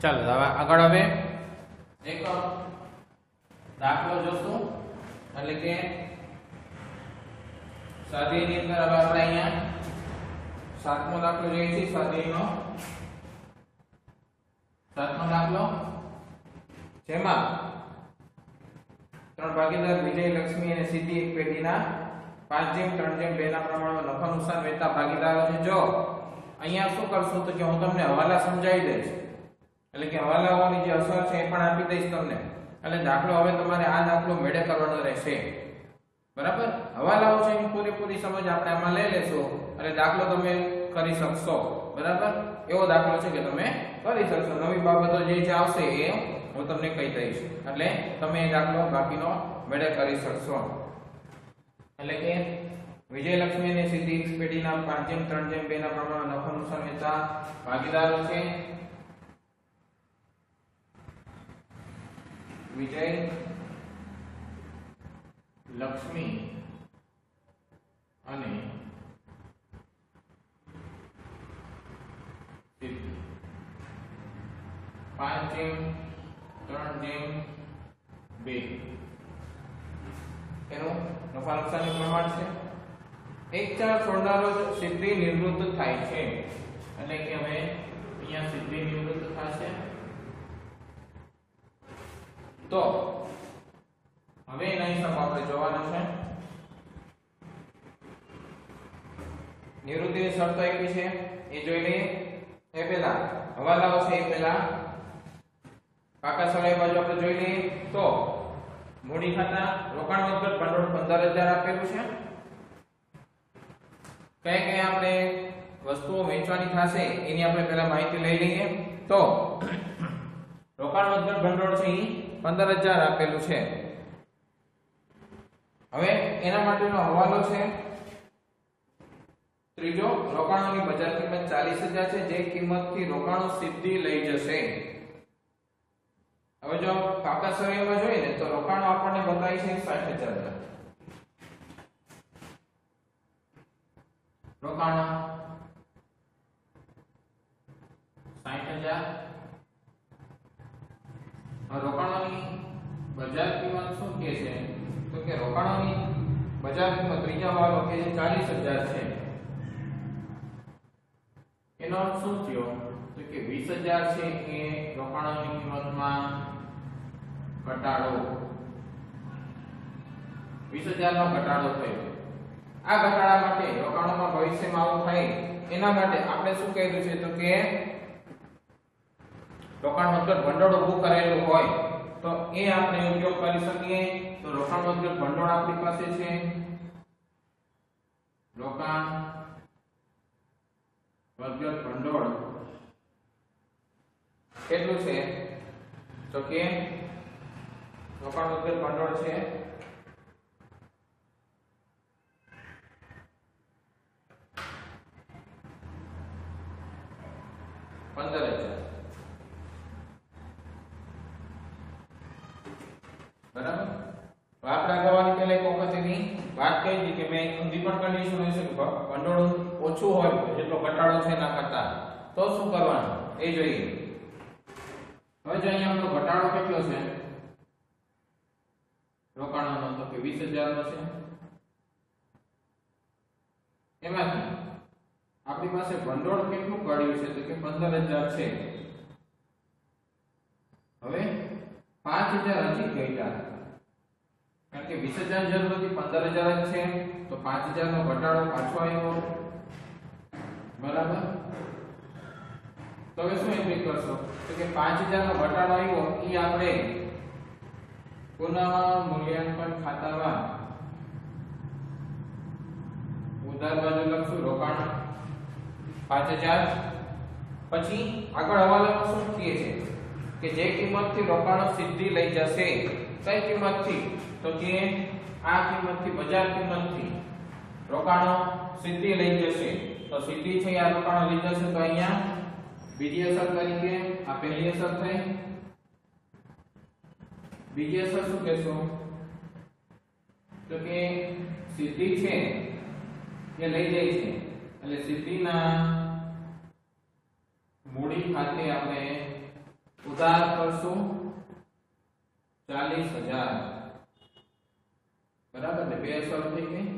ચાલો હવે આગળ હવે એક દાખલો જોશું. એટલે કે સ્વાધ્યાયની અંદર હવે આપણે અહીંયા સાતમો દાખલો જોઈએ છીએ. સ્વાધ્યાયનો સાતમો દાખલો. જેમાં ત્રણ ભાગીદાર વિજય, લક્ષ્મી અને સિદ્ધિ એક પેઢીના પાંચ જેમ, ત્રણ જેમ બે ના પ્રમાણમાં નફા નુકસાન વહેતા ભાગીદારો છે. જો અહીંયા શું કરશું તો કે હું તમને હવાલા સમજાવી દઈશ. એટલે કે હવાલાઓની જે અસર છે એ પણ આપી દઈશ તમને. એટલે દાખલો હવે તમારે આ દાખલો મેળે કરવાનો રહેશે. બરાબર? હવાલાઓ છે એની પૂરેપૂરી સમજ આપણે આમાં લઈ લેશો. એટલે દાખલો તમે કરી શકશો. બરાબર? એવો દાખલો છે કે તમે કરી શકશો. નવી બાબતો જે જે આવશે એ હું તમને કહી દઈશ. એટલે તમે એ દાખલો બાકીનો મેળે કરી શકશો. એટલે કે વિજયલક્ષ્મી અને સિદ્ધિ પેઢીના પાંચ જેમ ત્રણ જેમ બે ના પ્રમાણમાં નફો નુકસાન વેચતા ભાગીદારો છે. વિજય લક્ષ્મી અને પાંચ જેમ, ત્રણ જેમ, બે. એનું નફા નુકસાનનું પ્રમાણ છે. એક ચાર છોડનારો સિદ્ધિ નિવૃત્ત થાય છે. એટલે કે હવે અહીંયા સિદ્ધિ નિવૃત્ત થશે. તો હવે એના હિસાબ આપણે જોવાનો છે. નિવૃત્તિની શરતો આપી છે, એ જોઈ લઈએ. એ પહેલા હવાલાઓ છે એ પહેલા. કાકા સળાઈ બાજુ આપણે જોઈ લઈએ. તો મૂડી ખાતા રોકાણ વગર ભંડોળ પંદર હજાર આપેલું છે. કઈ કઈ આપણે વસ્તુઓ વેચવાની થશે એની આપણે પહેલા માહિતી લઈ લઈએ. તો રોકાણ વગર ભંડોળ છે એ પંદર હજાર આપેલું છે. હવે એના માટેનો હવાલો છે. ત્રીજો, રોકાણોની બજાર કિંમત ચાલીસ હજાર છે, જે કિંમતથી રોકાણો સીધી લઈ જશે. હવે જો કાકા સમયમાં જોઈએ ને, તો રોકાણો આપણને બતાવી છે સાઠ હજાર રોકાણો. સાઠ હજાર. રોકાણોની બજાર કિંમત શું કહે છે? તો કે રોકાણોની બજાર કિંમત, ત્રીજા વાળો કે છે ચાલીસ હજાર છે, એનો અર્થ શું થયો? તો કે વીસ હજાર છે એ રોકાણોની કિંમતમાં ઘટાડો. વીસ હજારનો ઘટાડો થયો. આ ઘટાડા માટે રોકાણોમાં ભવિષ્યમાં આવું થાય, એના માટે આપણે શું કર્યું છે? તો કે રોકાણ મતલબ ભંડોળ ઊભું કરેલું હોય, તો એ આપણે ઉપયોગ કરી શકીએ. તો રોકાણ મતલબ ભંડોળ આપણી પાસે છે. રોકાણ મતલબ ભંડોળ કેટલું છે? તો કે રોકાણ મતલબ ભંડોળ છે. પંદર હજાર. બરાબર? આપણા અગાઉની પહેલા એક વખત વાત કહી હતી કે મેં ઊંધી પણ કન્ડિશન હોય છે કે ભંડોળ ઓછું હોય, જેટલો ઘટાડો છે એના કરતા. તો શું કરવાનું? એ જોઈએ. હવે જો અહીંયા આપણો ઘટાડો કેટલો છે? રોકાણોનો તો કે 20000 નો છે. એમાંથી આપણી પાસે ભંડોળ કેટલું પડ્યું છે? તો કે 15000 છે હવે 5000 હજી ઘટ્યા. કારણ કે 20000 જરૂર હતી 15000 જ છે, તો 5000 નો ઘટાડો પાછો આવ્યો. બરાબર? તો હવે શું એપ્લી કરશો? તો કે 5000 નો ઘટાડો આવ્યો એ આપણે પુનઃ મૂલ્યાંકન ખાતામાં ઉધાર બાજુ લખશું, રોકાણ 5000 પછી આગળ હવાલામાં શું કહે છે? કે જે કિંમતથી રોકાણો સીધી લઈ જશે, કઈ કિંમતથી? તો કે આ કિંમતથી, બજાર કિંમતથી રોકાણો સીધી લઈ જશે. તો સીધી છે આ રોકાણો લઈ જશે તો અહીંયા બીજી અસર તરીકે આ પહેલી અસર થઈ? બીજી અસર શું કહેશો? તો કે સીધી છે એ લઈ જાય છે. એટલે સીધીના મૂડી ખાતે આપણે ઉધાર કરશું ચાલીસ હજાર. બરાબર ને? બે અસર થઈ ગઈ.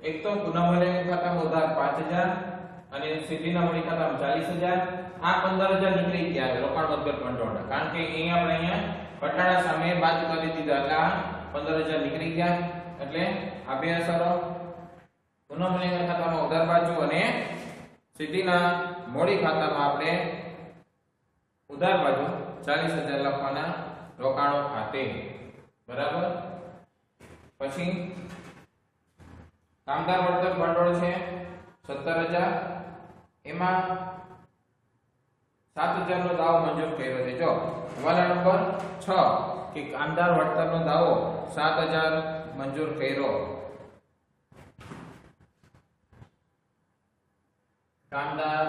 એક તો પુનઃમૂલ્યાંકન ખાતામાં ઉધાર પાંચ હજાર અને સીધીના મૂડી ખાતામાં ચાલીસ હજાર. આ પંદર હજાર નીકળી ગયા રોકાણ વગર ભંડોળ કારણ કે અહીંયા આપણે અહીંયા ઘટાડા સામે બાદ કરી દીધા. એટલે પંદર હજાર નીકળી ગયા. એટલે આ બે અસરો પુનઃમૂલ્યાંકન ખાતામાં ઉધાર બાજુ અને સીધીના મોડી ખાતામાં આપણે ઉધાર બાજુ ચાલીસ હજાર લખવાના રોકાણો ખાતે. બરાબર? પછી કામદાર વળતર ભંડોળ છે સત્તર હજાર. એમાં સાત હજાર નો દાવો મંજૂર કર્યો છે. જો, હવાલા નંબર છ, કે કામદાર વળતરનો દાવો સાત હજાર મંજૂર કર્યો. કામદાર,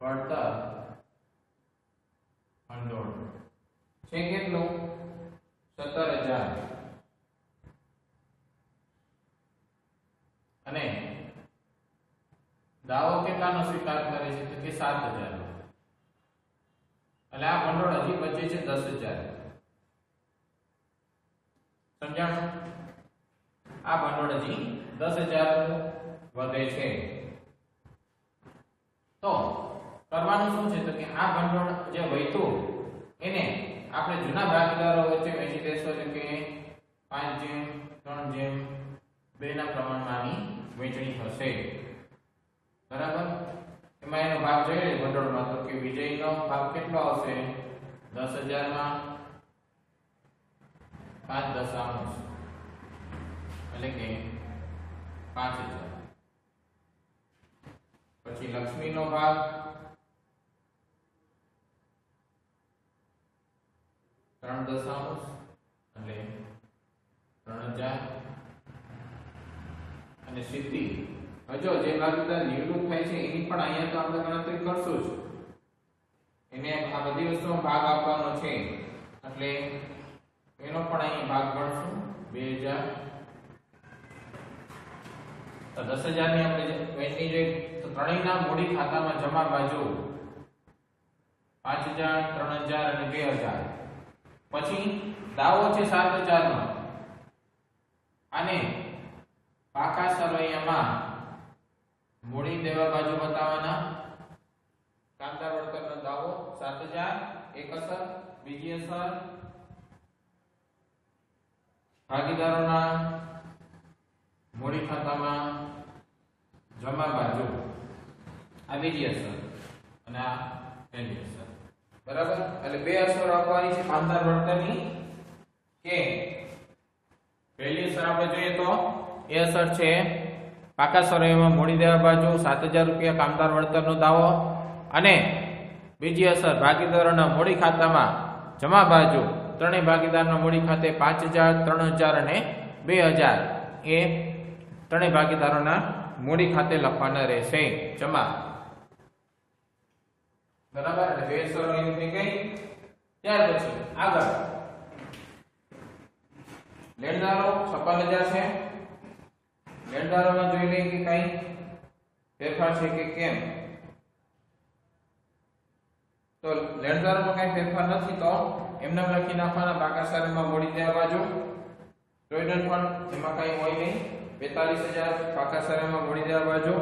વળતર, ભંડોળ. છે કેટલું? સત્તર હજાર. અને દાવો કેટલાનો સ્વીકાર કરે છે? તો કે સાત હજાર. એટલે આ ભંડોળ હજી બચે છે દસ હજાર. સમજાણ? આ ભંડોળ હજી દસ હજાર વધે છે. તો કરવાનું શું છે? તો કે આ ભંડોળ જે વહેતું એને આપણે જૂના ભાગીદારો વચ્ચે વહેંચી દેશો એટલે કે પાંચ જેમ, ત્રણ જેમ બે ના પ્રમાણમાં આની વહેંચણી થશે બરાબર? એમાં એનો ભાગ જોઈએ ભંડોળમાં. તો કે વિજયનો ભાગ કેટલો આવશે? દસ હજારમાં? પાંચ દશાંશ. એટલે કે પાંચ હજાર. પછી લક્ષ્મીનો ભાગ ત્રણ દશાંશ એટલે ત્રણ હજાર અને સિદ્ધિ. હજો જે ભાગીદાર નિવૃત્ત થાય છે, એની પણ અહીંયા તો આપણે ગણતરી કરશું જ. એને આ બધી વસ્તુનો ભાગ આપવાનો છે. એટલે એનો પણ અહીંયા ભાગ ગણશું. બે હજાર તો દસ હજારની આપણે જે વહેંચણી જોઈ તો ત્રણેયના મૂડી ખાતામાં જમા બાજુ પાંચ હજાર, ત્રણ હજાર અને બે હજાર. પછી દાવો છે સાત હજાર નો અને પાકા સરવૈયામાં મૂડી દેવા બાજુ બતાવવાના કામદાર વળતરનો દાવો, સાત હજાર, એક અસર, બીજી અસર. ભાગીદારોના મૂડી ખાતામાં જમા બાજુ આ બીજી અસર અને આ પહેલી અસર બરાબર? એટલે બે અસર આપવાની છે કામદાર વળતરની કે પહેલી અસર આપણે જોઈએ તો એ અસર છે પાકા સરોયમાં મૂડી દેવા બાજુ સાત હજાર રૂપિયા કામદાર વળતરનો દાવો અને બીજી અસર ભાગીદારોના મૂડી ખાતામાં જમા બાજુ ત્રણેય ભાગીદારના મૂડી ખાતે પાંચ હજાર, ત્રણ હજાર અને બે હજાર એ ત્રણેય ભાગીદારોના મૂડી ખાતે લખવાના રહેશે. જમા. બરાબર? એટલે બે અસરો એની ગઈ ત્યાર પછી આગળ. લેણદારો છપ્પન હજાર છે. લેણદારોમાં જોઈ લઈએ કે કઈ ફેરફાર છે કે કેમ? તો લેણદારોમાં કઈ ફેરફાર નથી તો એમને લખી નાખવાના બાકા સારીમાં મોડી દેવા બાજુ. પ્રોવિડન્ટ ફંડ એમાં કઈ હોય નહીં. બેતાલીસ હજાર પાકા સારીમાં મોડી દેવા બાજુ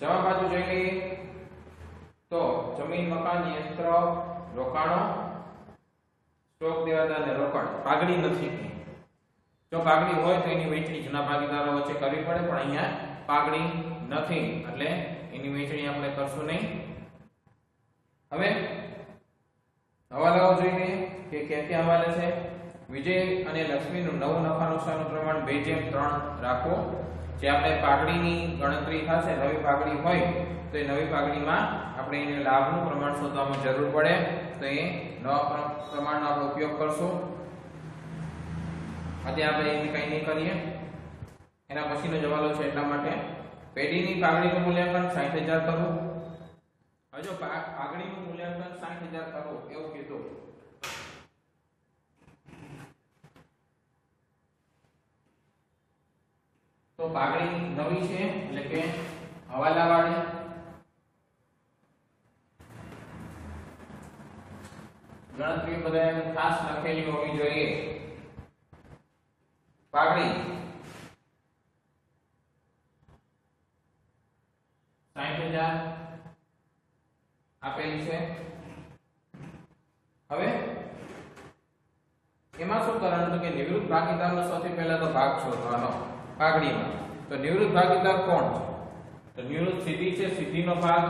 જમા બાજુ જોઈ લઈએ. તો જમીન, મકાન, યંત્ર, રોકાણો, સ્ટોક દેવાદાર અને રોકાણ પાઘડી નથી. જો પાઘડી હોય તો એની વેચણી જૂના ભાગીદારો વચ્ચે કરવી પડે, પણ અહીંયા પાઘડી નથી. એટલે એની વેચણી આપણે કરશું નહીં. હવે હવાલાઓ જોઈ લઈએ કે ક્યાં ક્યાં હવાલે છે. વિજય અને લક્ષ્મીનું નવું નફા નુકસાનનું પ્રમાણ બે જેમ ત્રણ રાખો. જે આપણે પાઘડીની ગણતરી થશે, નવી પાઘડી હોય, તો એ નવી પાઘડીમાં આપણે એને લાભનું પ્રમાણ શોધવામાં જરૂર પડે. તો એ નવા પ્ર- પ્રમાણનો આપણે ઉપયોગ કરશું. અત્યારે આપણે એને કંઈ નહીં કરીએ. એના પછીનો જવાબ છે એટલા માટે પેઢીની પાઘડીનું મૂલ્યાંકન સાઠ હજાર કરવું. હજુ પાઘડીનું મૂલ્યાંકન સાઠ હજાર કરવું એવું કીધું તો પાઘડી નવી છે, એટલે કે હવાલાવાળી ગણતરી બધાએ ખાસ લખેલી હોવી જોઈએ. પાઘડી. સાઠ હજાર આપેલી છે. હવે એમાં શું કરવાનું? કે નિવૃત્ત ભાગીદારનો સૌથી પહેલા તો ભાગ શોધવાનો. પાઘડીમાં તો નિવૃત્ત ભાગીદાર કોણ તો નિવૃત્ત સીધી છે સીધીનો ભાગ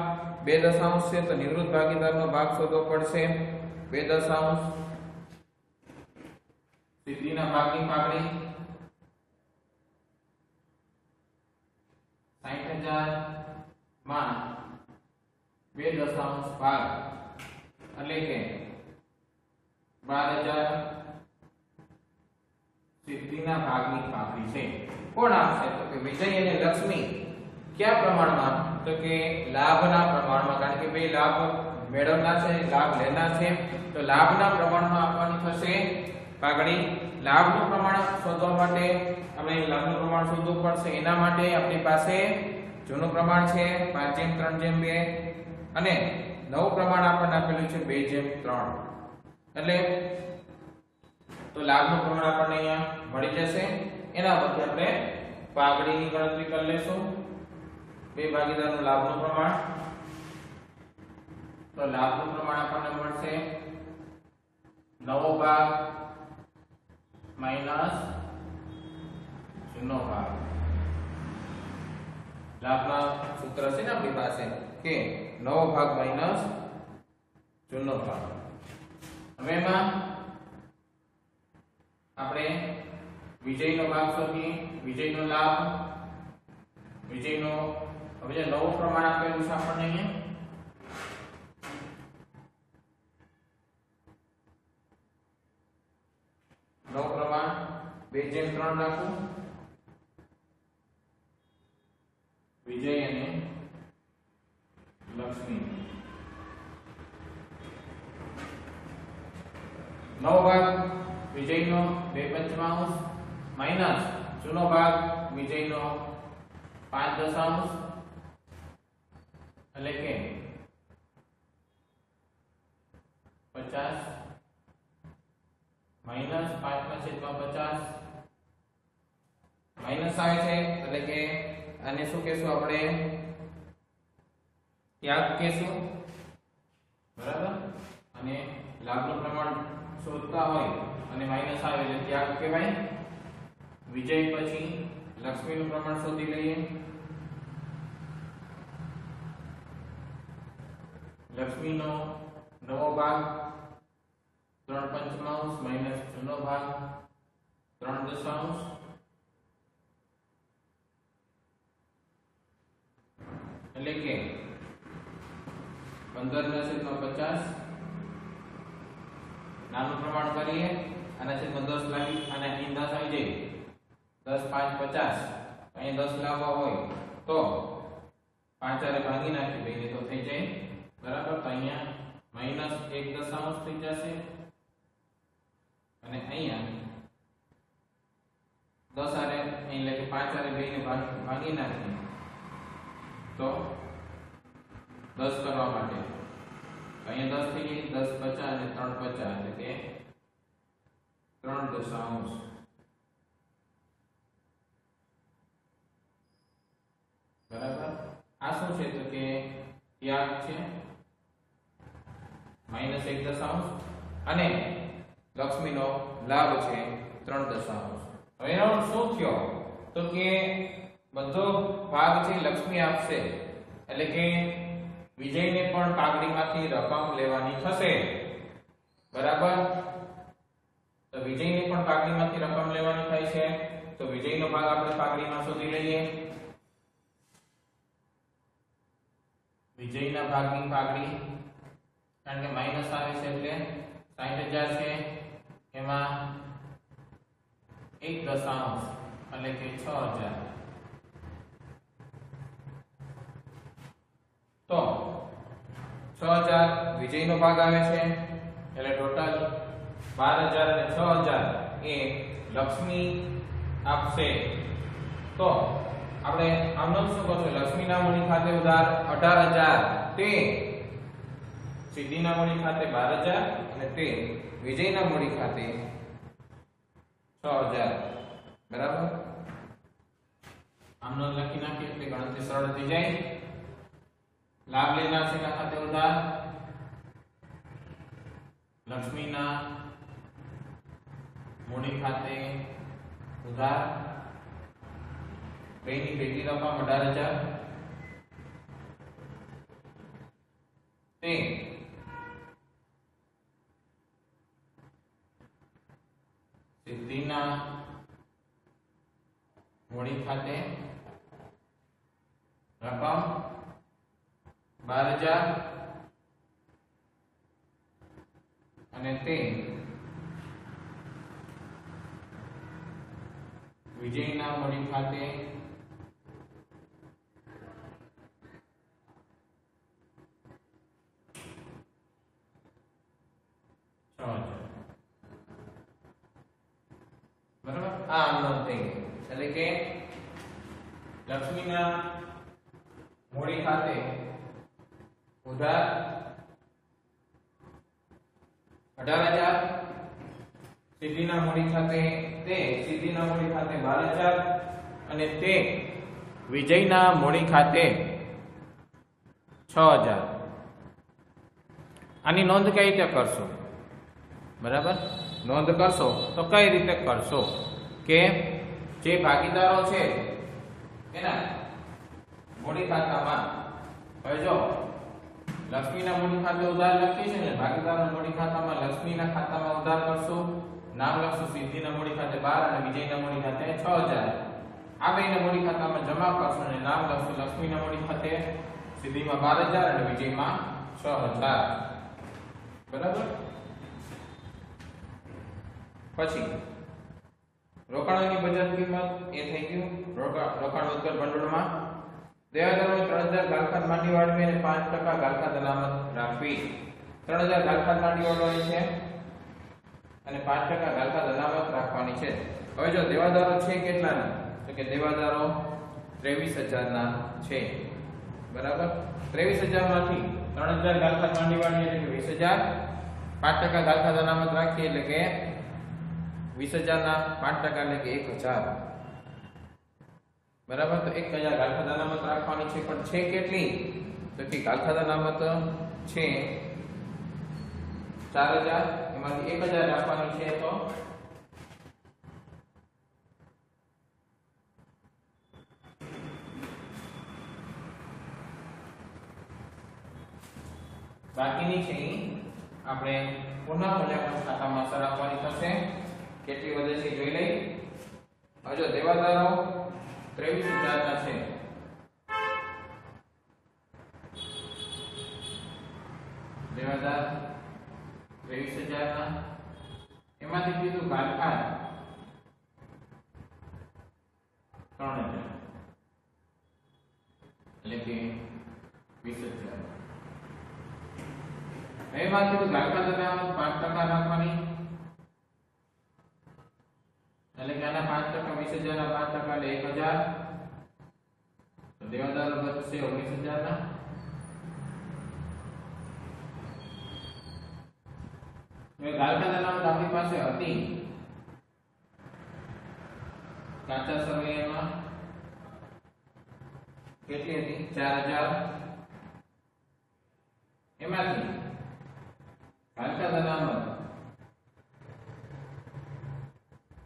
બે દશાંશ છે, તો નિવૃત્ત ભાગીદારનો ભાગ શોધવો પડશે. બે દશાંશ. સીધીના ભાગની પાઘડી સાઠ હજારમાં બે દશાંશ ભાગ. એટલે કે બાર હજાર સિદ્ધિના ભાગની પાઘડી છે. કોણ આપશે? તો કે વિજય અને લક્ષ્મી. કયા પ્રમાણમાં? તો કે લાભના પ્રમાણમાં. કારણ કે બે લાભ મેળવના છે, લાભ લેના છે. તો લાભના પ્રમાણમાં આપવાની થશે પાઘડી. લાભનું પ્રમાણ શોધવા માટે આપણે લાભનું પ્રમાણ શોધવું પડશે. એના માટે આપણી પાસે જૂનું પ્રમાણ છે, પાંચ જેમ, ત્રણ જેમ, બે. અને નવું પ્રમાણ આપણને આપેલું છે, બે જેમ, ત્રણ. એટલે તો લાભનું પ્રમાણ આપણને અહીંયા મળી જશે. એના પરથી આપણે પાઘડીની ગણતરી કરી લેશું. બે ભાગીદારનું લાભનું પ્રમાણ. તો લાભનું પ્રમાણ આપણને મળશે નવો ભાગ માઇનસ જૂનો ભાગ. લાભના સૂત્ર છે ને આપણી પાસે કે નવો ભાગ માઇનસ જૂનો ભાગ. હવે એમાં આપણે વિજયનો ભાગ શોધીએ. વિજયનો લાભ. વિજયનો, હવે જે નવું પ્રમાણ આપેલું છે આપણને અહીંયા. નવ પ્રમાણ. બે જેમ ત્રણ રાખવું વિજય અને લક્ષ્મી. નવ ભાગ. વિજયનો બે પંચમાંશ માઇનસ જૂનો ભાગ વિજયનો પાંચ દશાંશ, એટલે કે પચાસ માઇનસ પાંચના છેદમાં પચાસ માઇનસ આવે છે, એટલે કે આને શું કહેશું આપણે? ત્યાગ કહેશું? બરાબર? અને લાભનું પ્રમાણ શોધતા હોય અને માઇનસ આવે એટલે ત્યાગ કહેવાય. વિજય પછી લક્ષ્મીનું પ્રમાણ શોધી લઈએ. લક્ષ્મીનો નવો ભાગ, ત્રણ પંચમાંશ માઇનસ જૂનો ભાગ, ત્રણ દશાંશ. એટલે કે પંદર ના છેદમાં પચાસ. નાનું પ્રમાણ કરીએ. આના છેદમાં દસ લાગી અને અહીં દસ આવી જાય. દસ, પાંચ, પચાસ. અહીં દસ લાવવા હોય તો પાંચ આરે ભાગી નાખી દઈએ તો થઈ જાય. બરાબર? તો અહીંયા માઇનસ એક દશાંશ થઈ જશે. અને અહીંયા દસ આરે અહીં એટલે કે પાંચ આરે બે ને ભાગી નાખીએ તો દસ કરવા માટે. અહીંયા દસ થઈ ગઈ, દસ, પચાસ અને ત્રણ પચાસ. એટલે કે ત્રણ દશાંશ બરાબર આ શું છે તો કે ત્યાગ છે માઇનસ એક દશાંશ અને લક્ષ્મીનો લાભ છે ત્રણ દશાંશ હવે એનો શું થયો તો કે બધો ભાગ છે લક્ષ્મી આપશે એટલે કે વિજયને પણ પાઘડીમાંથી રકમ લેવાની થશે બરાબર તો વિજયને પણ પાઘડીમાંથી રકમ લેવાની થાય છે. તો વિજયનો ભાગ આપણે પાઘડીમાં શોધી લઈએ. વિજયના ભાગની પાઘડી, કારણ કે માઇનસ આવે છે એટલે 60000 છે. એમાં એક દશાંશ એટલે કે 6000 તો 6000 વિજયનો ભાગ આવે છે. એટલે ટોટલ 12000 અને 6000 એ લક્ષ્મી આપશે. તો આપણે આમનો શું કરશું? લક્ષ્મીના મૂડી ખાતે ઉધાર અઢાર હજાર, તે સિદ્ધિના મૂડી ખાતે બાર હજાર અને તે વિજયના મૂડી ખાતે છ હજાર. બરાબર? આમનો લખી નાખીએ એટલે ગણતરી સરળ થઈ જાય. લાભ લેનાર શેના ખાતે ઉધાર, લક્ષ્મીના મૂડી ખાતે ઉધાર, બેની પેટી રકમ અઢાર હજાર. તે સિદ્ધિના મૂડી ખાતે રકમ બાર હજાર. અને તે વિજયના મૂડી ખાતે છ હજાર બરાબર આ અનનોન થઈ ગઈ એટલે કે લક્ષ્મીના મૂડી ખાતે ઉધાર અઢાર હજાર સિદ્ધિના મૂડી ખાતે તે, સિદ્ધિના મૂડી ખાતે બાર હજાર અને તે વિજયના મૂડી ખાતે છ હજાર. આની નોંધ કઈ રીતે કરશો? બરાબર? નોંધ કરશો? તો કઈ રીતે કરશો? કે જે ભાગીદારો છે, એના મૂડી ખાતામાં, હવે જો લક્ષ્મીના મૂડી ખાતે ઉધાર લખી છે ને, ભાગીદારના મૂડી ખાતામાં લક્ષ્મીના ખાતામાં ઉધાર કરશું નામ લખશું સિદ્ધિના મોડી ખાતે બાર અને વિજયના મોડી ખાતે હજાર. આ બેના મોડી ખાતામાં જમા કરશું અને નામ લખશું લક્ષ્મીના મોડી ખાતે સિદ્ધિમાં બાર હજાર અને વિજયમાં છ હજાર. બરાબર? પછી, રોકાણોની બજાર કિંમત એ થઈ ગયું. રોકાણ ઉત્તર ભંડોળમાં. દેવાદારોની ત્રણ હજાર ગાલખાત માંડી વાળવી અને પાંચ ટકા ગાલખાત અનામત રાખવી. ત્રણ હજાર ગાલખાત માંડી વાળવાની છે. અને પાંચ ટકા ગાલતા અનામત રાખવાની છે. હવે જો દેવાદારો છે કેટલાના? તો કે દેવાદારો ત્રેવીસ હજારના છે. બરાબર? ત્રેવીસ હજારમાંથી ત્રણ હજાર ગાલતા માંડીવાળી એટલે વીસ હજાર. પાંચ ટકા ગાલતા અનામત રાખીએ એટલે કે વીસ હજારના પાંચ ટકા એટલે કે એક હજાર. બરાબર? તો એક હજાર ગાલખાદા અનામત રાખવાની છે. પણ છે કેટલી? તો કે ગાલખાદા અનામત છે ચાર હજાર. એમાંથી હજાર રાખવાની છે તો? બાકીની છે આપણે પુનઃ મૂલ્યાંકન ખાતામાં આપવાની થશે. કેટલી વધે છે જોઈ લઈ હવે જો દેવાદારો ત્રેવીસ હજારના છે. દેવાદાર ત્રેવીસ હજારના એમાંથી કીધું ગાલખાન ત્રણ હજાર. એટલે કે વીસ હજાર. એમાં કીધું ગાલખાન અનામત પાંચ ટકા રાખવાની. એટલે કે પાંચ ટકા વીસ હજાર ના પાંચ ટકા એક હજાર. તો દેવાદારો બચશે ઓગણીસ હજાર હવે ગાલખાન અનામત આપણી પાસે હતી. કાચા સમયમાં કેટલી હતી? ચાર હજાર એમાંથી ગાલખાન અનામત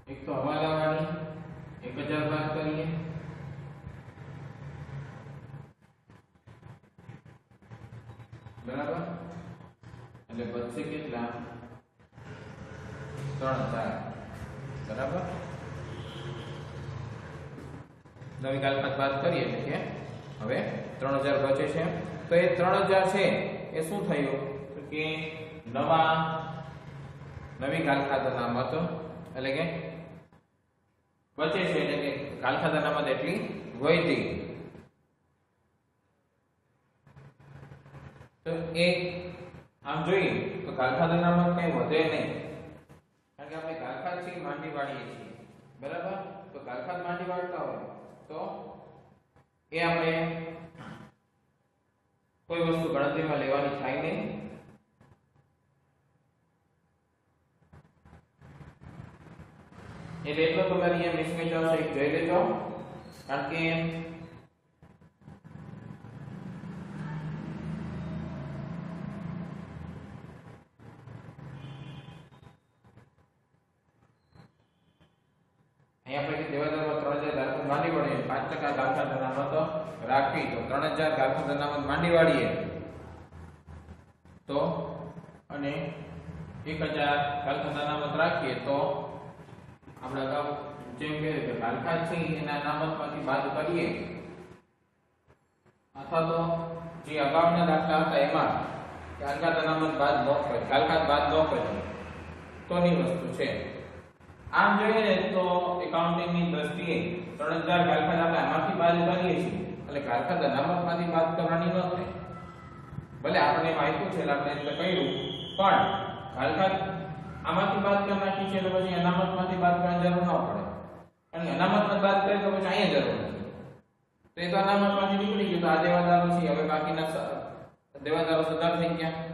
એક તો હવાલાવાળી એક હજાર બાદ કરીએ બરાબર એટલે બચશે કેટલા ત્રણ હજાર બરાબર નવી કાલખાત બાદ કરીએ એટલે કે હવે ત્રણ હજાર બચે છે તો એ ત્રણ હજાર છે, એ શું થયું? તો કે નવા, નવી કાલખાતાના મત, એટલે કે બચે છે એટલે કે કાલખાતાના મત એટલી વધી તો એ આમ જોઈએ તો કાલખાત અનામત કઈ વધે નહીં કારણ કે આપણે કાલખાત છે માંડી વાળીએ છીએ બરાબર તો કાલખાત માંડી વાળતા હોય તો એ આપણે કોઈ વસ્તુ ગણતરીમાં લેવાની થાય નહીં એટલે એટલો તમારે અહીંયા મિસમેચ આવશે એક જોઈ લેજો કારણ કે અહીંયા આપણે દેવાદારમાં ત્રણ હજાર દાખલ માંડી વળીએ પાંચ ટકા દાખલા અનામત રાખવી તો ત્રણ હજાર દાખલ અનામત માંડી વાળીએ તો અને એક હજાર દાખલ અનામત રાખીએ. તો આપણે અગાઉ જેમ કે દાખલા છે એના નામતમાંથી બાદ કરીએ. અથવા તો જે અગાઉના દાખલા હતા એમાં કાલકાત અનામત બાદ ન કરી કાલકાત બાદ ન કરે તોની વસ્તુ છે. આમ જોઈએ ને તો એકાઉન્ટિંગની દ્રષ્ટિએ 3000 કાલખાત આપણે આમાંથી બાદ કરીએ છીએ. એટલે કાલખાત અનામતમાંથી બાદ કરવાની ન થાય. ભલે આપણે માહિતી છે આપણે એટલે કર્યું. પણ કાલખાત આમાંથી બાદ કરી નાખી છે એટલે પછી અનામતમાંથી બાદ કરવાની જરૂર ન પડે. અને અનામતમાં બાદ કરીએ તો પછી અહીંયા જરૂર નથી. તો એ તો અનામતમાંથી નીકળી ગયું, તો આ દેવાદારો છે, હવે બાકીના દેવાદારો સદાર થઈ ગયા.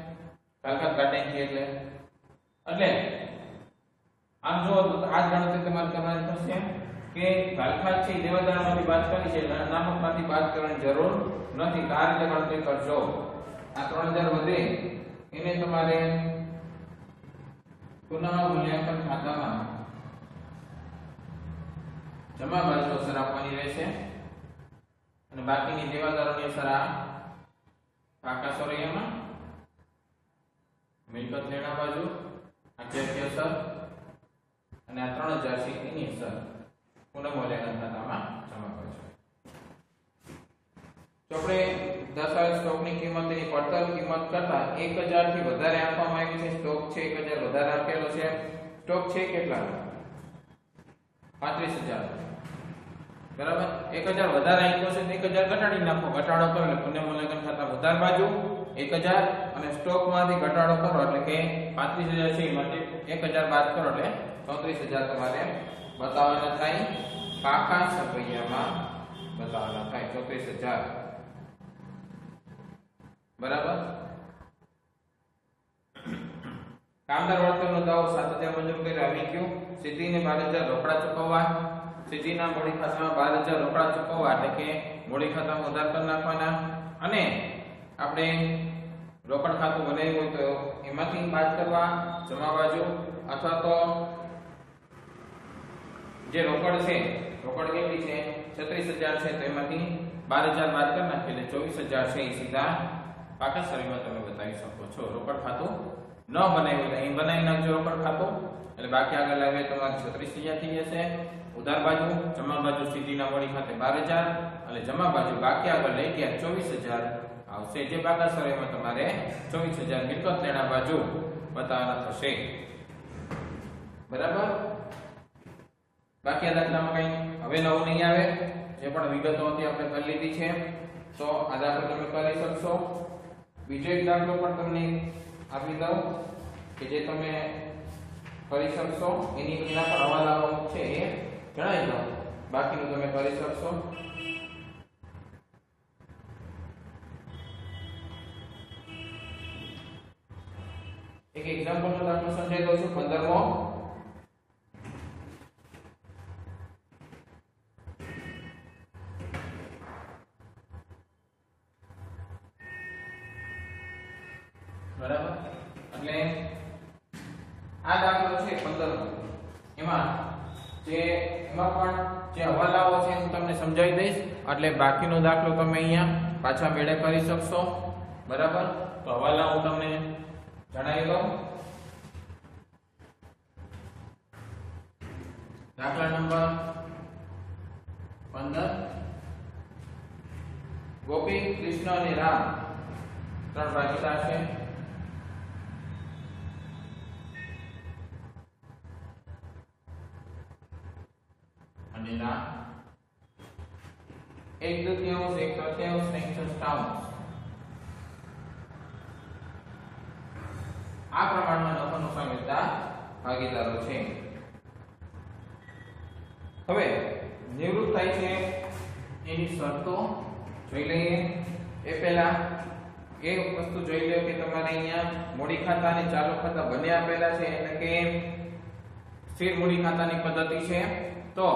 કાલખાત કાઢી છે એટલે. એટલે આમ જો આ જ ગણતરી તમારે કરવાની થશે કે ગાલખાત છે દેવાદારમાંથી બાદ કરી છે નામકમાંથી બાદ કરવાની જરૂર નથી. આ રીતે ગણતરી કરજો. આ 3000 વધે, એને તમારે પુનઃ મૂલ્યાંકન ખાતામાં જમા બાજુ અસર આપવાની રહેશે. અને બાકીની દેવાદારોની અસર આ પાકા સોરૈયામાં મિલકત લેણા બાજુ, આ ચેકની અસર અને આ ત્રણ હજાર છે એની અસર પુનઃમૂલ્યાંકન ખાતામાં જમા છે. તો આપણે દશાંશ સ્ટોકની કિંમત એની પડતર કિંમત કરતા 1000 થી વધારે આપવામાં આવી છે. સ્ટોક છે 1000 વધારે આપેલો છે. સ્ટોક છે કેટલા? 35000 બરાબર? 1000 વધારે આપ્યો છે એક 1000 ઘટાડી નાખો. ઘટાડો કરો એટલે પુનઃમૂલ્યાંકન ખાતા વધારે બાજુ 1000 અને સ્ટોકમાંથી ઘટાડો કરો એટલે કે 35000 છે. એમાંથી 1000 બાદ કરો એટલે 34000 તમારે બતાવવાના થાય. કાકા સપૈયામાં બતાવવાના થાય. 34000 બરાબર? કામદાર વળતરનો દાવો 7000 મંજૂર કરી આવી ગયો સીધીને 12000 રોકડા ચૂકવવા. સીધીના મૂડી ખાતામાં 12000 રોકડા ચૂકવવા. એટલે કે મૂડી ખાતામાં ઉધાર કરી નાખવાના. અને આપણે રોકડ ખાતું બનાવ્યું હોય તો એમાંથી બાદ કરવા જમા બાજુ. અથવા તો જે રોકડ છે, રોકડ કેટલી છે? 36000 છે, તો એમાંથી 12000 બાદ કરી નાખીએ એટલે 24000 છે, એ સીધા પાકા શરીરમાં તમે બતાવી શકો છો. રોકડ ખાતું ન બનાવ્યું તો અહીં બનાવી નાખજો રોકડ ખાતું. એટલે બાકી આગળ લાગે તમારે 36000 થઈ જશે. ઉધાર બાજુ, જમા બાજુ સીધીના મૂડી ખાતે 12000 અને જમા બાજુ બાકી આગળ લઈ ગયા 24000 આવશે જે બાકા શરીરમાં તમારે 24000 મિલકત લેણા બાજુ બતાવવાના થશે. બરાબર? બાકી આ દાખલામાં કઈ હવે નવું નહીં આવે, જે પણ વિગતો હતી આપણે કરી લીધી છે. તો આ દાખલો તમે કરી શકશો. બીજો એક દાખલો પણ તમને આપી દઉં કે જે તમે કરી શકશો. એની એના પણ હવાલાઓ છે, એ જણાવી દઉં. બાકીનું તમે કરી શકશો. એક એક્ઝામ્પલનો દાખલો સમજાવી દઉં છું, પંદરમો. આ દાખલો છે 15 એમાં જે, એમાં પણ જે હવાલાઓ છે હું તમને સમજાવી દઈશ. એટલે બાકીનો દાખલો તમે અહીંયા પાછા મેળે કરી શકશો. બરાબર? તો હવાલા હું તમને જણાવી દઉં. દાખલા નંબર 15 ગોપી, કૃષ્ણ અને રામ ત્રણ ભાગીદાર છે. ના એક તૃતીયાંશ એક તૃતીયાંશ ને એક ચતુર્થાંશ આ પ્રમાણમાં નફાનું સામ્યતા ભાગીદારો છે. હવે નિવૃત્ત થાય છે એની શરતો જોઈ લઈએ. એ પહેલા એ વસ્તુ જોઈ લો કે તમારે અહીંયા મૂડી ખાતા અને ચાલુ ખાતા બંને આપેલા છે. એટલે કે સ્થિર મૂડી ખાતાની પદ્ધતિ છે. તો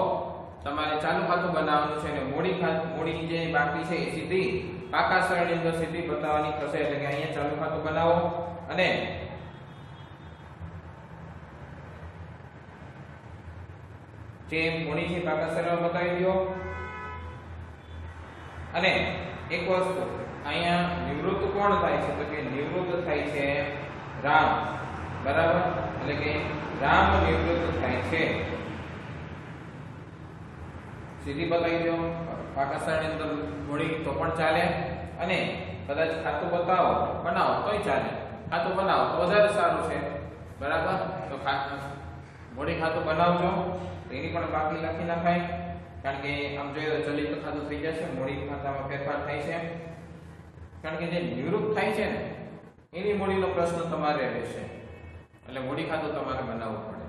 તમારે ચાલુ ખાતું બનાવવાનું છે અને મૂડી ખાતું, મૂડીની જે બાકી છે એ સીધી પાકા સરળની અંદર સીધી બતાવવાની થશે. એટલે કે અહીંયા ચાલુ ખાતું બનાવો અને જે મૂડી છે પાકા સરળ બતાવી દો. અને એક વસ્તુ, અહીંયા નિવૃત્ત કોણ થાય છે? તો કે નિવૃત્ત થાય છે રામ. બરાબર? એટલે કે રામ નિવૃત્ત થાય છે. સીધી બતાવી દો. પાકા સરળની અંદર મૂડી તો પણ ચાલે. અને કદાચ ખાતું બતાવો બનાવો, તોય ચાલે. ખાતું બનાવો તો વધારે સારું છે. બરાબર? તો મૂડી ખાતું બનાવજો. એની પણ બાકી લખી નાખાય. કારણ કે આમ જોઈએ તો ચલિત ખાતું થઈ જશે, મૂડી ખાતામાં ફેરફાર થાય છે. કારણ કે જે નિવૃત્ત થાય છે ને, એની મૂડીનો પ્રશ્ન તમારે રહેશે. એટલે મૂડી ખાતું તમારે બનાવવું પડે.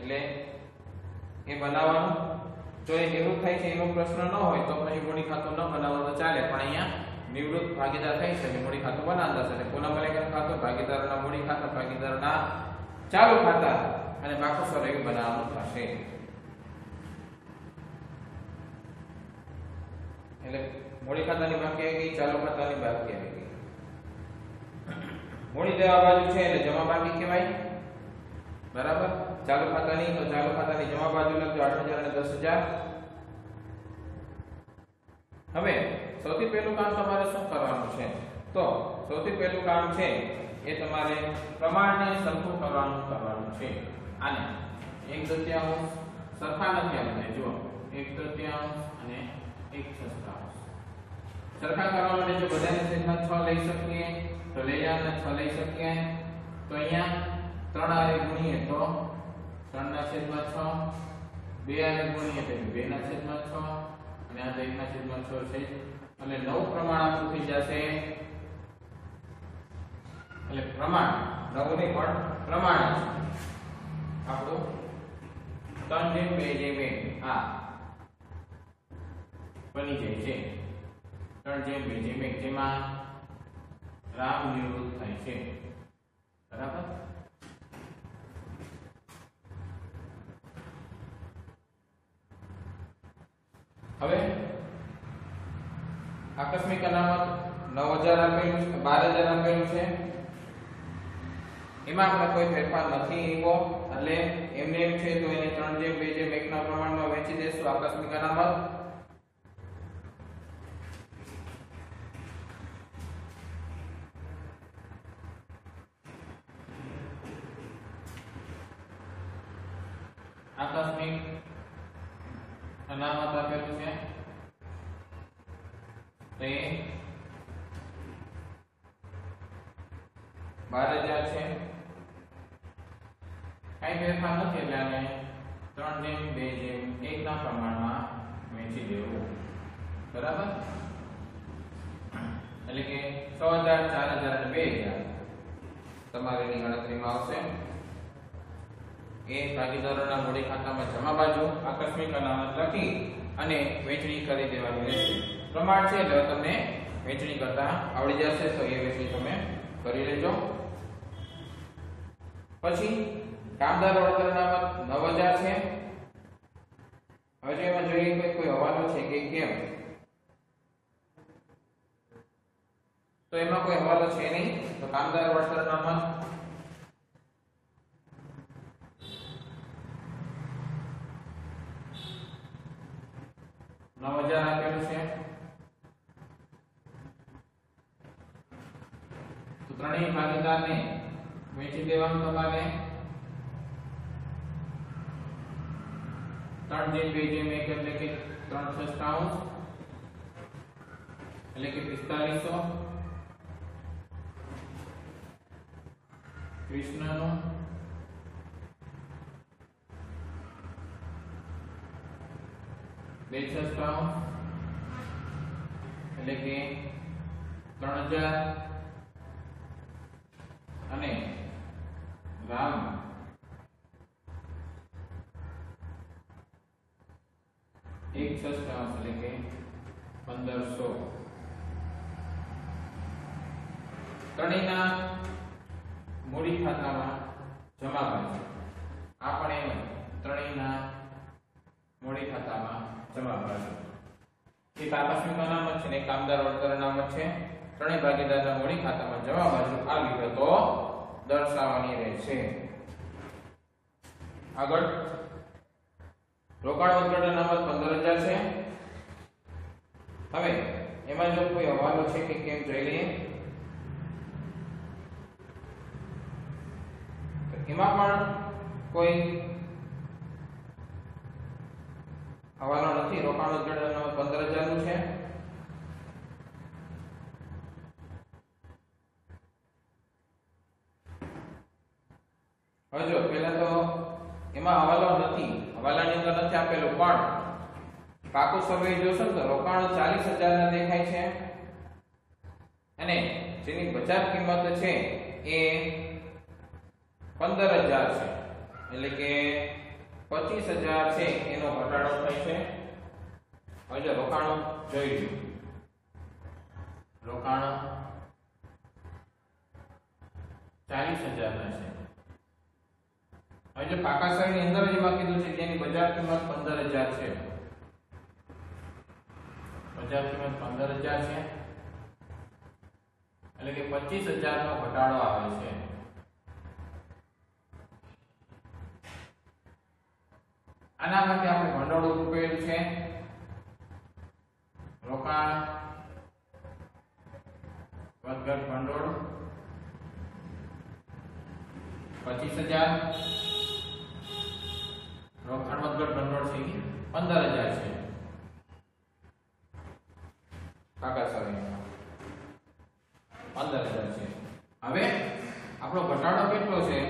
એટલે એ બનાવવાનું. જો એ નિવૃત્ત થાય છે એનો પ્રશ્ન ન હોય તો પછી મૂડી ખાતું ન બનાવો તો ચાલે. પણ અહીંયા નિવૃત્ત ભાગીદાર થઈ છે મૂડી ખાતું બનાવતા છે કોના મલેકન ખાતું, ભાગીદારોના મૂડી ખાતા, ભાગીદારોના ચાલુ ખાતા. અને બાકી સર બનાવવાનું થશે. એટલે મૂડી ખાતાની બાકી આવી ગઈ ચાલુ ખાતાની બાકી આવી ગઈ મૂડી દેવા બાજુ છે એટલે જમા બાકી કહેવાય. બરાબર? ચાલુ ખાતાની, તો ચાલુ ખાતાની જમા બાજુ લખજો હજાર અને દસ હજાર. હવે, સૌથી પહેલું કામ તમારે શું કરવાનું છે? તો, સૌથી પહેલું કામ છે, એ તમારે પ્રમાણને સરખું કરવાનું કરવાનું છે. આને એક તૃતીયાંશ સરખા નથી આપણે જુઓ. એક તૃતીયાંશ અને એક છઠ્ઠાંશ સરખા કરવા માટે જો બધાને છેદમાં 6 લઈ શકીએ, તો લઈ જવાના 6 લઈ શકીએ. તો અહીંયા ત્રણ આરે ગુણીએ તો ત્રણ ના છેદમાં છ, બે આરે ગુણીએ તો બે ના છેદમાં છ અને આ એક 1 ના છેદમાં છ છે. એટલે નવ પ્રમાણ આપણું થઈ જશે. એટલે પ્રમાણ, નવ નહીં પણ પ્રમાણ આપણું ત્રણ જેમ બે જેમ એક. આ બની જાય છે. ત્રણ જેમ બે જેમ એક. જેમાં રામ નિવૃત્ત થાય છે. બરાબર? હવે આકસ્મિક અનામત નવ હજાર આપેલું છે, બાર હજાર આપેલું છે. એમાં આપણે કોઈ ફેરફાર નથી એવો, એટલે એમને એમ છે તો એને ત્રણ જેમ બે જેમ એકના પ્રમાણમાં વેચી દેશું આકસ્મિક અનામત આકસ્મિક અનામત આપેલું છે તો એ બાર હજાર છે કઈ ફેરફાર નથી એટલે આને ત્રણ જેમ બે જેમ એકના પ્રમાણમાં વહેંચી દેવું બરાબર એટલે કે છ હજાર ચાર હજાર અને બે હજાર તમારે એની ગણતરીમાં આવશે એ ભાગીદારોના મૂડી ખાતામાં જમા બાજુ આકસ્મિક અનામત લખી અને વેચણી કરી દેવાની રહેશે. પ્રમાણ છે એટલે તમને વેચણી કરતા આવડી જશે, તો એ વેચણી તમે કરી લેજો. પછી કામદાર વળતર અનામત નવ હજાર છે. હવે જો એમાં જોઈએ કે કોઈ હવાલો છે કે કેમ? તો એમાં કોઈ હવાલો છે નહીં, તો કામદાર વળતર અનામત નવ હજાર આપેલું છે તો ત્રણેય ભાગીદારને વેચી દેવાનું તમારે ત્રણ જેમ બે જેમ એક એટલે કે ત્રણ છઠ્ઠાંશ એટલે કે પિસ્તાલીસો કૃષ્ણનો બે છઠ્ઠાંશ એટલે કે ત્રણ હજાર અને રામ એક છઠ્ઠાંશ એટલે કે પંદરસો. ત્રણેયના મૂડી ખાતામાં જમા બાજુ આ પણ એમ ત્રણેયના મૂડી ખાતામાં જમા બાજુ એક આકસ્મિક અનામત છે ને કામદાર વળતર અનામત છે. ત્રણેય ભાગીદારના મૂડી ખાતામાં જમા બાજુ આ વિગતો દર્શાવવાની રહેશે. આગળ. રોકાણ વળતર અનામત પંદર હજાર છે. હવે, એમાં જો કોઈ હવાલો છે કે કેમ જોઈ લઈએ. એમાં પણ કોઈ હવાલો નથી, રોકાણ વળતર પંદર હજારનું છે જો, પહેલા તો એમાં હવાલો નથી, હવાલાની અંદર નથી આપેલું, પણ પાકું સર્વે જોશો તો રોકાણ ચાલીસ હજાર ના દેખાય છે. અને જેની બજાર કિંમત છે એ પંદર હજાર છે. એટલે કે પચીસ હજાર છે, એનો ઘટાડો થાય છે. જો રોકાણો જોઈ લો રોકાણો ચાલીસ હજાર ના છે. હવે જે પાકા અંદર જ એમાં કીધું છે જેની બજાર કિંમત પંદર હજાર છે. બજાર પંદર હજાર છે. એટલે કે પચીસ હજાર નો ઘટાડો આવે છે. આના માટે આપણે ભંડોળ ઉભું છે. રોકાણ, વધઘટ ભંડોળ, પચીસ હજાર. રોકાણ, વધઘટ ભંડોળ છે પંદર હજાર છે. sorry. પંદર હજાર છે. હવે આપણો ઘટાડો કેટલો છે?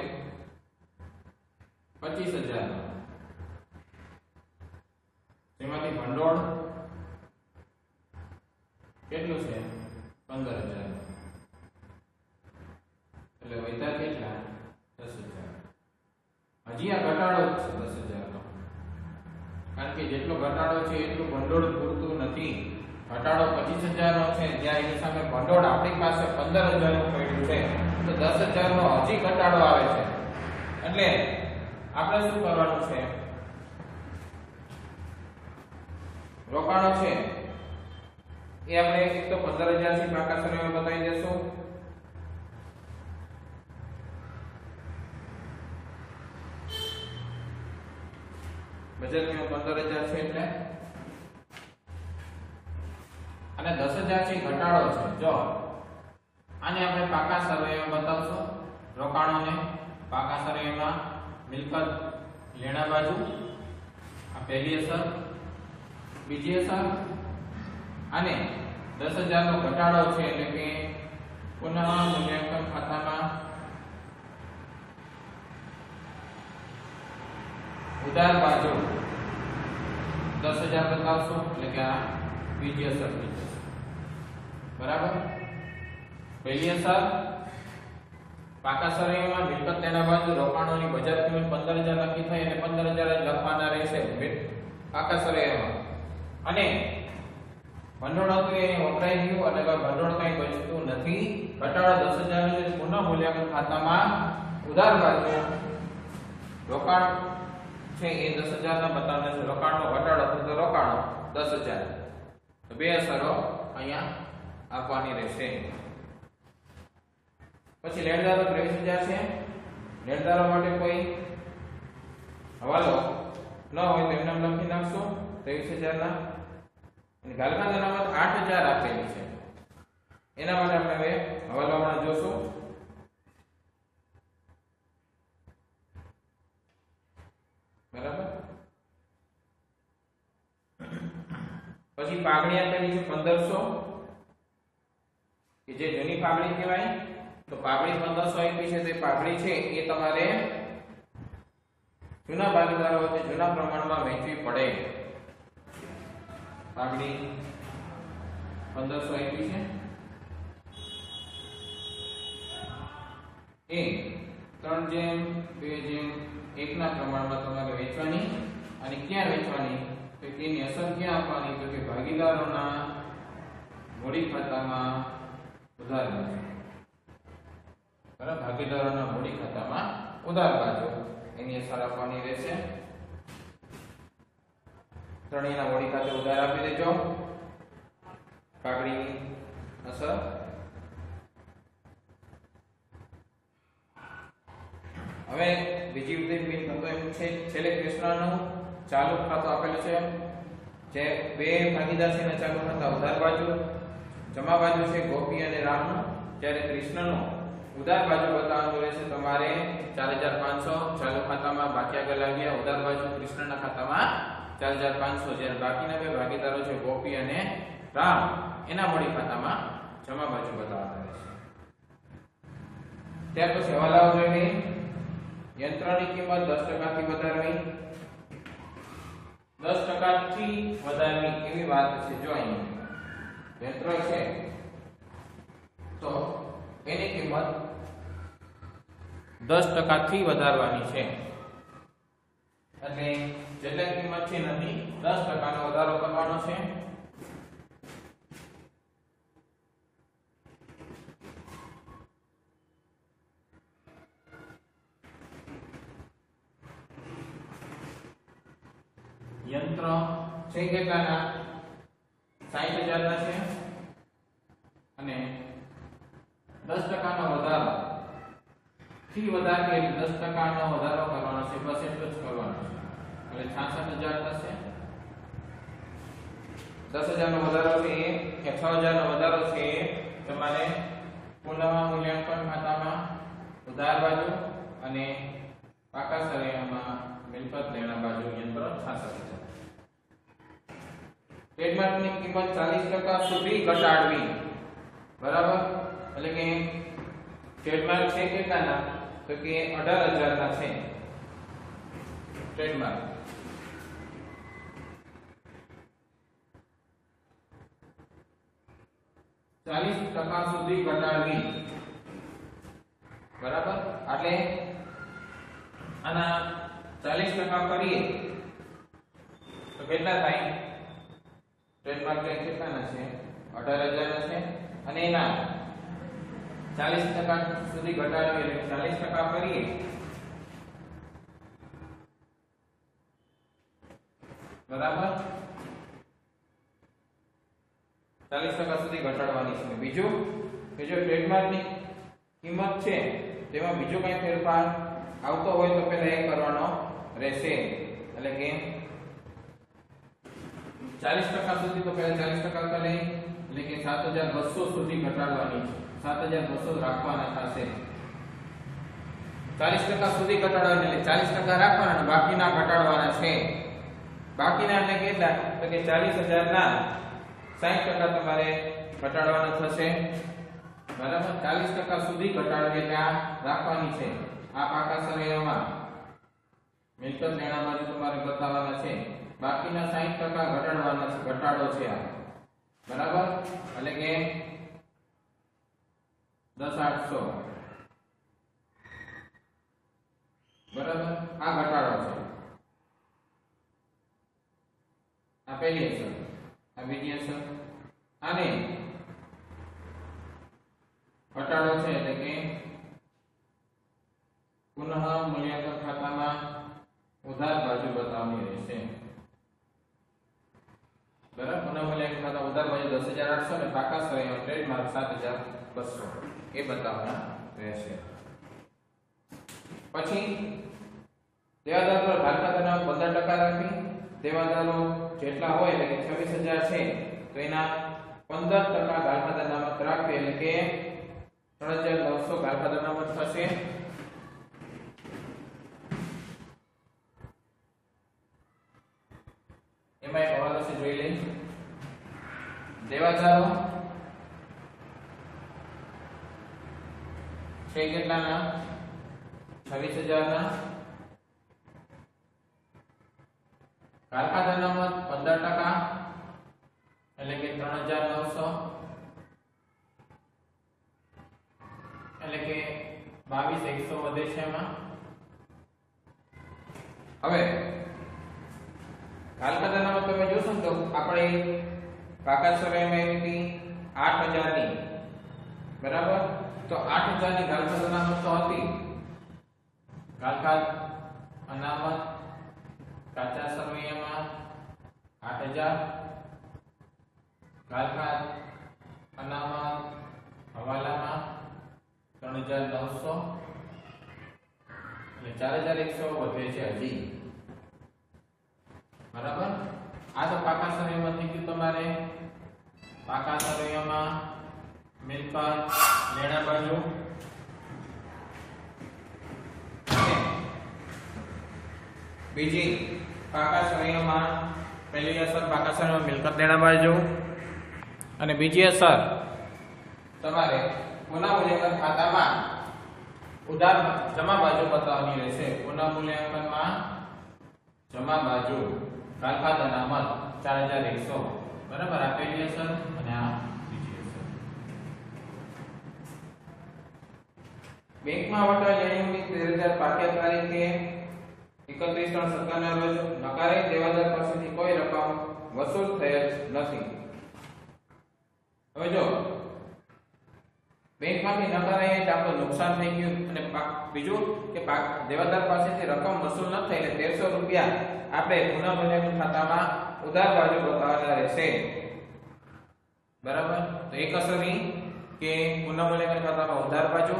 પચીસ હજાર. તેમાંથી ભંડોળ કેટલું છે? પંદર હજાર એટલે વૈતા કેટલા? દસ હજાર. હજી આ ઘટાડો છે દસ હજારનો. કારણ કે જેટલો ઘટાડો છે, એટલું ભંડોળ પૂરતું નથી. ઘટાડો પચીસ હજારનો છે જ્યાં એની સામે ભંડોળ આપણી પાસે પંદર હજારનું પડ્યું છે. તો દસ હજારનો હજી ઘટાડો આવે છે. એટલે આપણે શું કરવાનું છે? રોકાણો છે. એ આપણે એક તો પંદર હજારથી સમયમાં બતાવી દેશું. બજાર કિંમત પંદર હજાર છે એટલે. અને દસ હજાર છે ઘટાડો છે. જો, આને આપણે પાકા સર્વેમાં બતાવશું. રોકાણોને પાકા સર્વેમાં મિલકત લેણા બાજુ આ પહેલી અસર. બીજી અસર? અને દસ હજાર નો ઘટાડો છે એટલે કે પુનઃ મૂલ્યાંકન ખાતામાં ઉધાર બાજુ દસ હજાર બતાવશો એટલે કે આ બીજી અસર થઈ જશે. બરાબર? પહેલી અસર, પાકા સરવૈયામાં મિલકત તેના બાજુ રોકાણોની બજાર કિંમત પંદર હજાર નક્કી થઈ અને પંદર હજાર જ લખવાના રહેશે. પાકા સર્વેમાં અને ભંડોળ હતું એ વપરાઈ ગયું અને હવે ભંડોળ કઈ બચતું નથી. ઘટાડો દસ હજાર પૂર્ણ મૂલ્યાંકન ખાતામાં ઉધાર બાજુ રોકાણ છે એ દસ હજાર ના બતાવને છે રોકાણનો ઘટાડો થતો રોકાણો દસ હજાર. તો બે અસરો અહીંયા આપવાની રહેશે. પછી લેણદારો ત્રેવીસ હજાર છે. લેણદારો માટે કોઈ હવાલો ન હોય તો એમને લખી નાખશો. ત્રેવીસ હજાર ગાલકાન અનામત આઠ હજાર આપેલી છે. એના માટે આપણે હવે હવાલામાં જોશું. બરાબર? પછી પાઘડી આપેલી છે પંદરસો. કે જે જૂની પાઘડી કહેવાય, તો પાઘડી પંદરસો આપી છે તે પાઘડી છે, એ તમારે જૂના ભાગીદારો વચ્ચે જૂના પ્રમાણમાં વહેંચવી પડે. પાઘડી પંદરસો આપી છે. એ ત્રણ જેમ, બે જેમ, એકના પ્રમાણમાં તમારે વેચવાની અને ક્યાં વેચવાની? તો એની અસર ક્યાં આપવાની? તો કે ભાગીદારોના મૂડી ખાતામાં ઉધાર બાજુ બરાબર? ભાગીદારોના મૂડી ખાતામાં ઉધાર બાજુ એની અસર આપવાની રહેશે. ત્રણેયના વળી ખાતે ઉધાર આપી દેજો. કાકડીની અસર. હવે બીજી બી થતો એમ છે, છેલ્લે કૃષ્ણનું ચાલુ ખાતું આપેલું છે જે બે ભાગીદાર છે ચાલુ ખાતા ઉધાર બાજુ, જમા બાજુ છે ગોપી અને રામનું, જ્યારે કૃષ્ણનું ઉધાર બાજુ બતાવવાનું રહેશે તમારે ચાર હજાર પાંચસો ચાલુ ખાતામાં બાકી આગળ લાવ્યા ઉધાર બાજુ કૃષ્ણના ખાતામાં ચાર હજાર પાંચસો જ્યારે બાકીના બે ભાગીદારો છે, ગોપી અને રામ, એના મૂડી ખાતામાં જમા બાજુ બતાવવાના રહેશે ત્યાર પછી હવાલાઓ જોઈ લઈએ યંત્રની કિંમત દસ ટકાથી વધારવી. દસ ટકાથી વધારવી એવી વાત છે જો અહીંયા. યંત્ર છે. તો એની કિંમત દસ ટકાથી વધારવાની છે. એટલે જેટલી કિંમત છે નથી. દસ ટકાનો વધારો કરવાનો છે. યંત્ર છે કેટલાના? સાહીઠ હજારના છે. અને દસ ટકાનો વધારો. થી વધારે એટલે દસ ટકાનો વધારો કરવાનો છે? બસ એટલું જ કરવાનું છે. એટલે હજાર થશે. દસ હજારનો વધારો છે કે છ હજારનો વધારો છે તમારે પુનઃ મૂલ્યાંકન ખાતામાં ઉધાર બાજુ અને પાકા સરેયામાં મિલકત લેણા બાજુ યંત્ર છાસઠ હજાર. ટ્રેડમાર્કની કિંમત ચાલીસ ટકા સુધી ઘટાડવી. બરાબર? એટલે કે ટ્રેડમાર્ક છે કેટલાના તો કે અઢાર હજારના છે. ટ્રેડમાર્ક. ચાલીસ ટકા સુધી ઘટાડવી. બરાબર? એટલે આના ચાલીસ ટકા કરીએ, તો કેટલા થાય? ટ્રેડમાર્ક ટેક્સ કેટલાના છે, અઢાર હજારના છે, અને એના ચાલીસ ટકા સુધી ઘટાડવી એટલે ચાલીસ ટકા કરીએ. બરાબર? ચાલીસ ટકા સુધી ઘટાડવાની છે. બીજું, કે જો ટ્રેડમાર્કની કિંમત છે, તેમાં બીજો કઈ ફેરફાર આવતો હોય તો પહેલા એ કરવાનો રહેશે. એટલે કે ચાલીસ ટકા સુધી તો પહેલા ચાલીસ ટકા કરે, એટલે કે સાત હજાર બસો સુધી ઘટાડવાની સાત હજાર બસો રાખવાના થશે. ચાલીસ ટકા સુધી ઘટાડવાના, એટલે ચાલીસ ટકા રાખવાના અને બાકીના ઘટાડવાના છે. બાકીના એટલે કેટલા? તો કે ચાલીસ હજારના સાહીઠ ટકા તમારે ઘટાડવાના થશે. બરાબર? ચાલીસ ટકા સુધી ઘટાડવી એટલે આ રાખવાની છે. આ પાકા સરૈયામાં મિલકત લેણામાં તમારે બતાવવાના છે. બાકીના સાહીઠ ટકા ઘટાડવાના છે. ઘટાડો છે આ. બરાબર? એટલે કે દસ આઠસો. બરાબર? આ ઘટાડો છે. આ પહેલી અસર. આ બીજી અસર આને ઘટાડો છે એટલે કે પુનઃ મૂલ્યાંકન ખાતામાં ઉધાર બાજુ બતાવવાની રહેશે. બરાબર? પુનઃ મૂલ્યાંકન ખાતા ઉધાર બાજુ દસ હજાર આઠસો અને પાકા સરેયામ ટ્રેડમાર્ક સાત હજાર બસો. એ બતાવવાના રહેશે. પછી દેવાદાર પર ભાગ ખાતાના પંદર ટકા રાખી દેવાદારો જેટલા હોય એટલે કે છવ્વીસ હજાર છે, તો એના પંદર ટકા ગાળખાતા નામત રાખવી એટલે કે ત્રણ હજાર નવસો ગાળખાતા નામત થશે. એમાં એક હવાલો છે, જોઈ લઈએ દેવાદારો છે કેટલાના? છવ્વીસ હજારના. કારખાના નામત પંદર ટકા, એટલે કે ત્રણ હજાર નવસો, એટલે કે બાવીસ એકસો વધે છે એમાં. હવે કાલકાતા નામત તમે જોશો ને તો આપણે પાકા સમયમાં એવી હતી આઠ હજારની, બરાબર? તો આઠ હજારની ગાલખાત અનામત તો હતી. ગાલખાત અનામત કાચા સમયમાં આઠ હજાર ગાલખાત અનામત હવાલામાં ત્રણ હજાર નવસો અને ચાર હજાર એકસો વધે છે હજી. બરાબર? આ તો પાકા સમયમાં થઈ ગયું તમારે. પાકા સમયમાં મિલકત લેણા બાજુ. બીજી પાકા સરવૈયામાં પહેલી અસર પાકા સરવૈયામાં મિલકત લેણા બાજુ અને બીજી અસર, તમારે પુનઃ મૂલ્યાંકન ખાતામાં ઉધાર જમા બાજુ બતાવવાની રહેશે. પુનઃ મૂલ્યાંકનમાં જમા બાજુ ગાલખાત અનામત ચાર હજાર એકસો. બરાબર, આ પહેલી અસર અને આ બીજી અસર. બેંકમાં વટા લેણીની તેર હજાર પાક્યા તારીખે એકત્રીસ ત્રણ સત્તરના રોજ નકારાઈ દેવાદાર પાસેથી કોઈ રકમ વસૂલ થયેલ નથી. હવે જો, બેંકમાંથી નકારાઈ એટલે આપણું નુકસાન થઈ ગયું અને બીજું કે દેવાદાર પાસેથી રકમ વસૂલ ન થઈ એટલે તેરસો રૂપિયા આપણે પુનઃ મૂલ્યાંકન ખાતામાં ઉધાર બાજુ બતાવવાના રહેશે. બરાબર? તો એક અસર ઈ કે પુનઃ ખાતામાં ઉધાર બાજુ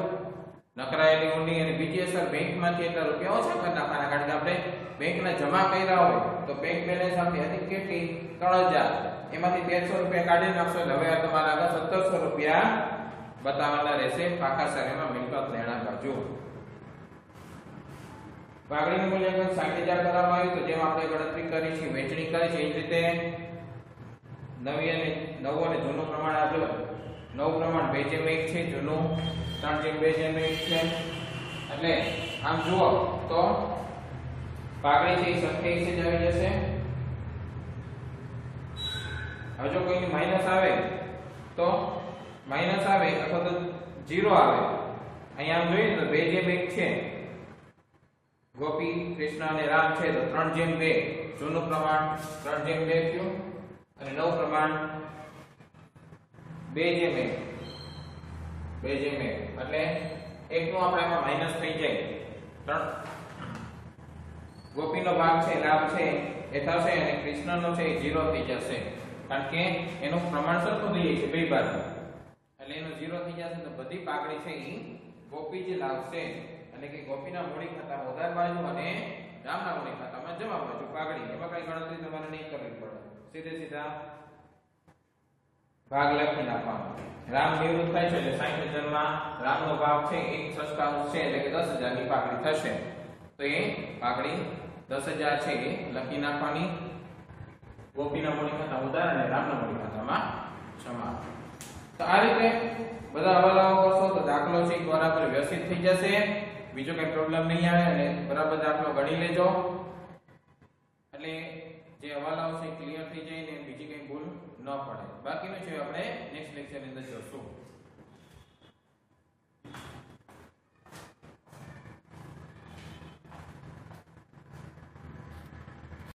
નકરાયેલી ઊંડી અને બીજી અસર બેંકમાંથી એટલા રૂપિયા ઓછા કરી નાખવાના કારણ કે આપણે બેંકના જમા કર્યા હોય તો બેંક બેલેન્સ આપણી હતી કેટલી? ત્રણ હજાર. એમાંથી તેરસો રૂપિયા કાઢી નાખશો એટલે હવે તમારા આગળ સત્તરસો રૂપિયા બતાવવાના રહેશે. પાકા સરેમાં મિલકત લેણા કરજો વાગણીનું મૂલ્યાંકન સાઠ હજાર કરવામાં આવ્યું તો જેમ આપણે ગણતરી કરી છે વેચણી કરી છે. એ જ રીતે નવી અને નવું અને જૂનું પ્રમાણ આપણે નવું પ્રમાણ બે જેમ એક છે, જૂનું ત્રણ જેમ બે જેમ એક છે. એટલે આમ જુઓ તો પાઘડી છે એ સત્યાવીસ જ આવી જશે. હવે જો કોઈ માઇનસ આવે, તો માઇનસ આવે અથવા તો જીરો આવે. અહીંયા આમ જોઈએ તો બે જેમ એક છે. ગોપી, કૃષ્ણ અને રામ છે, તો ત્રણ જેમ બે. જૂનું પ્રમાણ ત્રણ જેમ બે થયું. અને નવું પ્રમાણ બે જેમ એક બે જેમ એક એટલે એકનું આપણે એમાં માઇનસ થઈ જાય. ત્રણ. ગોપીનો ભાગ છે લાભ છે, એ થશે અને કૃષ્ણનો છે એ જીરો થઈ જશે. કારણ કે એનું પ્રમાણ સરખું થઈ છે બે બાજુ. એટલે એનો જીરો થઈ જશે તો બધી પાકડી છે એ ગોપી જ લાવશે. એટલે કે ગોપીના મૂડી ખાતામાં ઉધાર બાજુ અને રામના મૂડી ખાતામાં જમા બાજુ પાકડી એમાં કઈ ગણતરી તમારે નહીં કરવી પડે. સીધે સીધા ભાગ લખી નાખવાનો. રામ નિવૃત્ત થાય છે એટલે સાઈઠ હજારમાં રામનો ભાગ છે, એક સસ્તાનું છે, એટલે કે દસ હજારની પાકડી થશે. તો એ પાકડી દસ હજાર છે, એ લખી નાખવાની. ગોપીના મૂડી ખાતા ઉધાર અને રામના મૂડી ખાતામાં સમાન તો આ રીતે બધા હવાલાઓ કરશો તો દાખલો છે બરાબર વ્યવસ્થિત થઈ જશે. બીજો કઈ પ્રોબ્લેમ નહીં આવે અને બરાબર દાખલો ગણી લેજો. એટલે જે હવાલાઓ છે ક્લિયર થઈ જાય. ન પડે. બાકીનું છે આપણે નેક્સ્ટ લેક્ચરની અંદર જોશું.